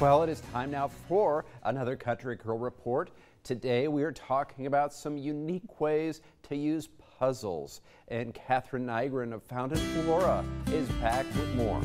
Well, it is time now for another Country Girl Report. Today we are talking about some unique ways to use puzzles. And Catherine Nygren of Fountain Flora is back with more.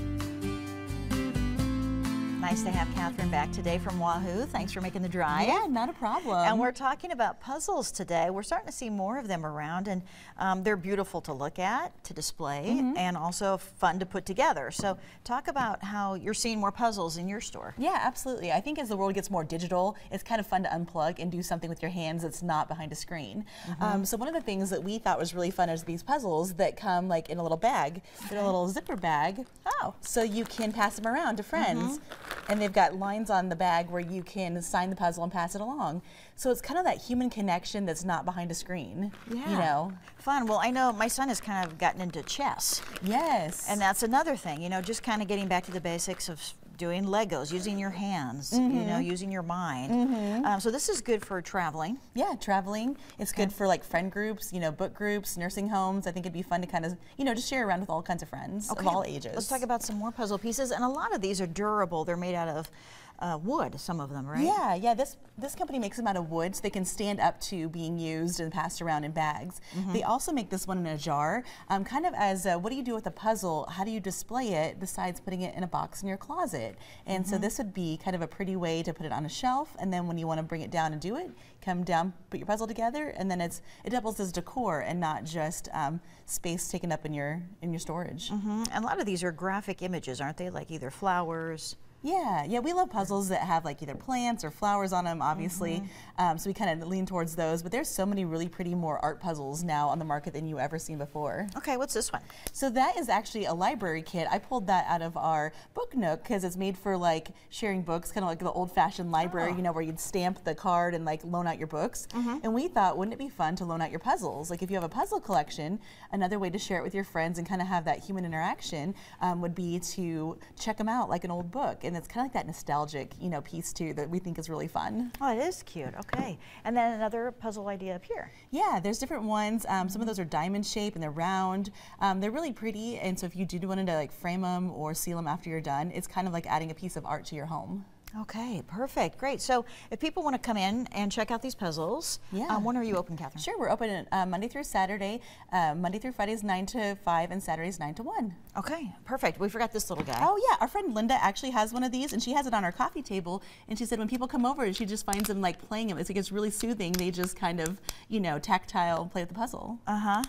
Nice to have Catherine back today from Wahoo. Thanks for making the drive. Yeah, not a problem. And we're talking about puzzles today. We're starting to see more of them around, and um, they're beautiful to look at, to display, mm -hmm. and also fun to put together. So, talk about how you're seeing more puzzles in your store. Yeah, absolutely. I think as the world gets more digital, it's kind of fun to unplug and do something with your hands that's not behind a screen. Mm -hmm. um, so, one of the things that we thought was really fun is these puzzles that come like in a little bag, in a little zipper bag. Oh. So you can pass them around to friends. Mm -hmm and they've got lines on the bag where you can sign the puzzle and pass it along. So it's kind of that human connection that's not behind a screen. Yeah. You know? Fun. Well, I know my son has kind of gotten into chess. Yes. And that's another thing, you know, just kind of getting back to the basics of doing Legos, using your hands, mm -hmm. you know, mm-hmm. using your mind. Mm -hmm. um, so this is good for traveling. Yeah, traveling. It's okay. good for like friend groups, you know, book groups, nursing homes. I think it'd be fun to kind of, you know, just share around with all kinds of friends okay. of all ages. Let's talk about some more puzzle pieces. And a lot of these are durable. They're made out of uh, wood, some of them, right? Yeah, yeah. This this company makes them out of wood, so they can stand up to being used and passed around in bags. Mm -hmm. They also make this one in a jar, um, kind of as a, what do you do with a puzzle? How do you display it besides putting it in a box in your closet? And mm -hmm. so mm-hmm. this would be kind of a pretty way to put it on a shelf, and then when you want to bring it down and do it, come down, put your puzzle together, and then it's it doubles as decor and not just um, space taken up in your in your storage. Mm -hmm. And a lot of these are graphic images, aren't they? Like either flowers yeah, yeah, we love puzzles that have like either plants or flowers on them, obviously. Mm -hmm. um, so we kind of lean towards those. But there's so many really pretty more art puzzles now on the market than you ever seen before. Okay, what's this one? So that is actually a library kit. I pulled that out of our book nook because it's made for like sharing books, kind of like the old-fashioned library, oh. you know, where you'd stamp the card and like loan out your books. Mm -hmm. And we thought, wouldn't it be fun to loan out your puzzles? Like if you have a puzzle collection, another way to share it with your friends and kind of have that human interaction um, would be to check them out like an old book. And it's kind of like that nostalgic, you know, piece too that we think is really fun. Oh, it is cute. Okay. And then another puzzle idea up here. Yeah, there's different ones. Um, some of those are diamond shape and they're round. Um, they're really pretty. And so if you do want to like frame them or seal them after you're done, it's kind of like adding a piece of art to your home. Okay, perfect, great. So if people want to come in and check out these puzzles, yeah. Um, when are you open, Catherine? Sure, we're open uh, Monday through Saturday. Uh, Monday through Friday is 9 to 5 and Saturdays 9 to 1. Okay, perfect. We forgot this little guy. Oh yeah, our friend Linda actually has one of these and she has it on her coffee table and she said when people come over she just finds them like playing them. It's like it's really soothing. They just kind of, you know, tactile play with the puzzle. Uh-huh.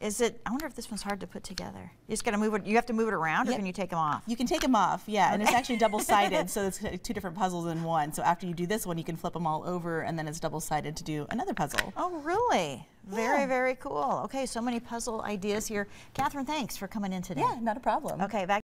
Is it, I wonder if this one's hard to put together. You just gotta move it, you have to move it around yep. or can you take them off? You can take them off, yeah, okay. and it's actually double-sided, so it's uh, two different puzzles in one. So after you do this one, you can flip them all over and then it's double-sided to do another puzzle. Oh, really? Very, yeah. very cool. Okay, so many puzzle ideas here. Catherine, thanks for coming in today. Yeah, not a problem. Okay, back